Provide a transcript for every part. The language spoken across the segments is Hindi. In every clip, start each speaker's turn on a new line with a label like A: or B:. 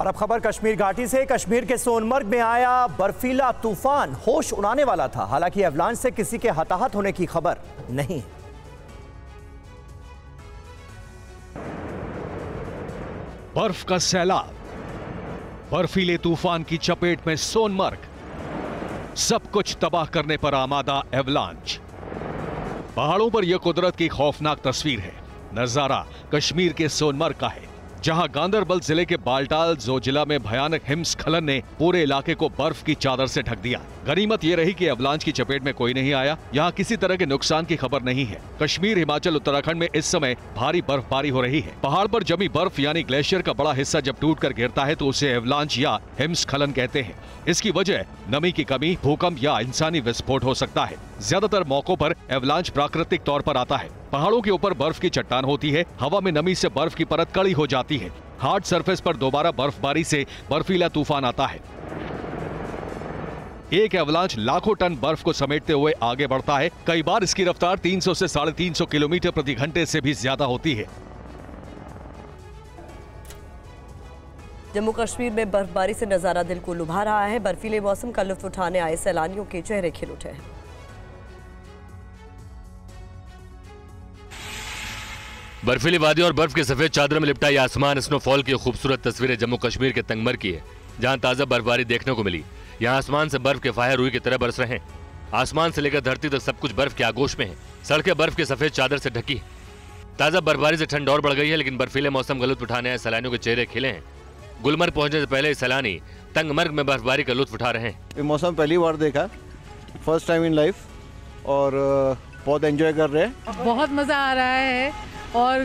A: और अब खबर कश्मीर घाटी से। कश्मीर के सोनमर्ग में आया बर्फीला तूफ़ान। होश उड़ाने वाला था। हालाँकि एवलांच से किसी के हताहत होने की खबर नहीं।
B: बर्फ़ का सैलाब। बर्फीले तूफ़ान की चपेट में सोनमर्ग। सब कुछ तबाह करने पर आमादा एवलांच। पहाड़ों पर यह कुदरत की खौफनाक तस्वीर है। नज़ारा कश्मीर के सोनमर्ग का है। जहाँ गांधरबल ज़िले के बालटाल जोजिला में भयानक हिमस्खलन ने पूरे इलाके को बर्फ़ की चादर से ढक दिया। गनीमत ये रही कि अवलांच की चपेट में कोई नहीं आया। यहाँ किसी तरह के नुकसान की खबर नहीं है। कश्मीर, हिमाचल, उत्तराखंड में इस समय भारी बर्फबारी हो रही है। पहाड़ पर जमी बर्फ़ यानी ग्लेशियर का बड़ा हिस्सा जब टूट कर गिरता है तो उसे एवलांच या हिमस्खलन कहते हैं। इसकी वजह नमी की कमी, भूकंप या इंसानी विस्फोट हो सकता है। ज़्यादातर मौकों पर एवलांच प्राकृतिक तौर पर आता है। पहाड़ों के ऊपर बर्फ़ की चट्टान होती है। हवा में नमी से बर्फ़ की परत कड़ी हो जाती है। हार्ड सरफेस पर दोबारा बर्फबारी से बर्फीला तूफ़ान आता है। एक एवलांच लाखों टन बर्फ़ को समेटते हुए आगे बढ़ता है। कई बार इसकी रफ्तार 300 से साढ़े तीन किलोमीटर प्रति घंटे से भी ज़्यादा होती है।
C: जम्मू कश्मीर में बर्फबारी से नज़ारा दिल को लुभा रहा है। बर्फीले मौसम का लुत्फ उठाने आए सैलानियों के चेहरे खिल उठे हैं।
D: बर्फीली वादी और बर्फ़ के सफ़ेद चादर में लिपटा यह आसमान स्नोफॉल की खूबसूरत तस्वीरें जम्मू कश्मीर के तंगमर की है जहाँ ताज़ा बर्फबारी देखने को मिली। यहाँ आसमान से बर्फ़ के फायर रुई की तरह बरस रहे हैं। आसमान से लेकर धरती तक सब कुछ बर्फ़ के आगोश में है। सड़कें बर्फ़ के सफ़ेद चादर से ढकी ताज़ा बर्फबारी से ठंड और बढ़ गई है लेकिन बर्फीले मौसम का लुत्फ उठाने आए सैलानियों के चेहरे खिले हैं। गुलमर्ग पहुँचने से पहले सैलानी तंगमर्ग में बर्फबारी का लुत्फ उठा रहे हैं।
E: ये मौसम पहली बार देखा। फ़र्स्ट टाइम इन लाइफ और बहुत एंजॉय कर रहे हैं।
F: बहुत मज़ा आ रहा है। और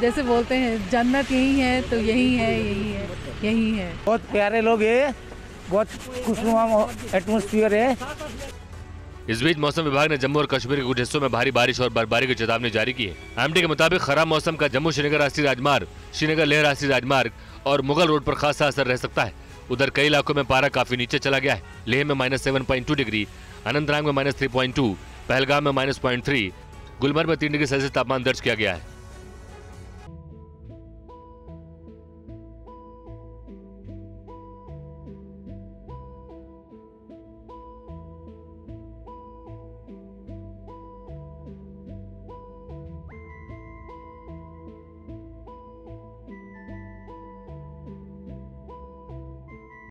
F: जैसे बोलते हैं जन्नत यही है तो यही है यही है यही है।
G: बहुत प्यारे लोग हैं बहुत खुशनुमा एटमोसफियर है।
D: इस बीच मौसम विभाग ने जम्मू और कश्मीर के कुछ हिस्सों में भारी बारिश और बर्फबारी की चेतावनी जारी की है। एमडी के मुताबिक खराब मौसम का जम्मू श्रीनगर राष्ट्रीय राजमार्ग श्रीनगर लेह राष्ट्रीय राजमार्ग और मुगल रोड पर खासा असर रह सकता है। उधर कई इलाकों में पारा काफ़ी नीचे चला गया है। लेह में minus seven point two degree Anantnag में minus three point two Pahalgam में माइनस पॉइंट थ्री गुलमर्ग में तीन डिग्री सेल्सियस तापमान दर्ज किया गया है।